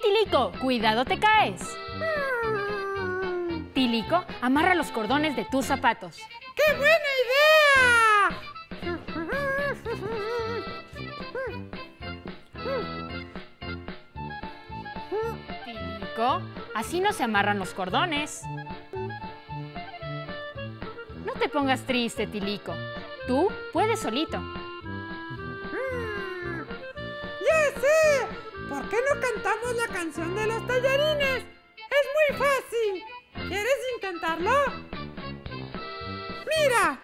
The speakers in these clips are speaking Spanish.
Tilico, cuidado te caes. Tilico, amarra los cordones de tus zapatos. ¡Qué buena idea! Tilico, así no se amarran los cordones. No te pongas triste, Tilico. Tú puedes solito. Cantamos la canción de los tallarines? Es muy fácil. ¿Quieres intentarlo? Mira.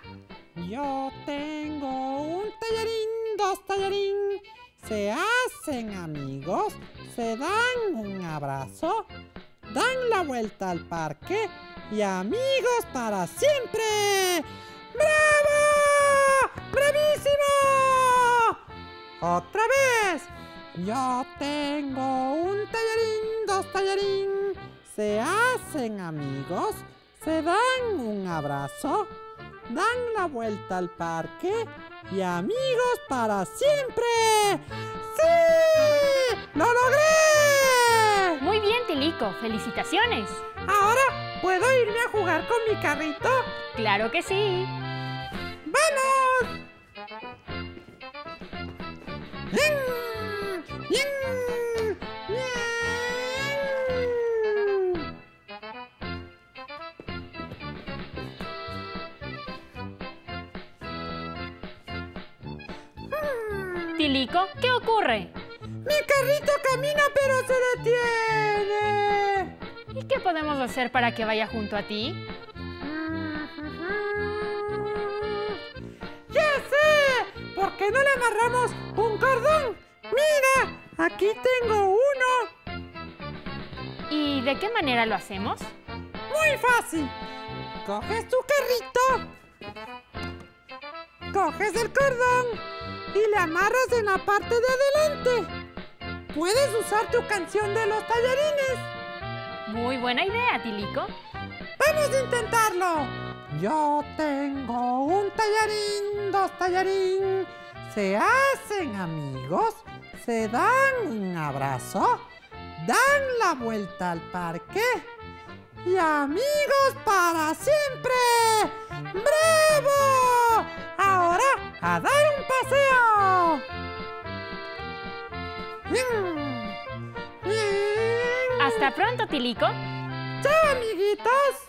Yo tengo un tallarín, dos tallarín. Se hacen amigos, se dan un abrazo, dan la vuelta al parque y amigos para siempre. ¡Bravo! ¡Bravísimo! ¡Otra vez! Yo tengo un tallarín, dos tallarín. Se hacen amigos, se dan un abrazo, dan la vuelta al parque y amigos para siempre. ¡Sí! ¡Lo logré! Muy bien, Tilico. Felicitaciones. Ahora, ¿puedo irme a jugar con mi carrito? Claro que sí. Tilico, ¿qué ocurre? Mi carrito camina pero se detiene. ¿Y qué podemos hacer para que vaya junto a ti? ¡Ya sé! ¿Por qué no le amarramos un cordón? ¡Mira! Aquí tengo uno. ¿Y de qué manera lo hacemos? Muy fácil. Coges tu carrito. Coges el cordón y le amarras en la parte de adelante. Puedes usar tu canción de los tallarines. Muy buena idea, Tilico. ¡Vamos a intentarlo! Yo tengo un tallarín, dos tallarín. Se hacen amigos, se dan un abrazo, dan la vuelta al parque y amigos para siempre. A dar un paseo. Hasta pronto, Tilico. ¡Chao, amiguitos!